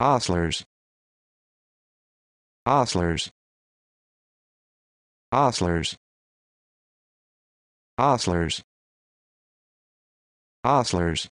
Ostlers. Ostlers. Ostlers. Ostlers. Ostlers.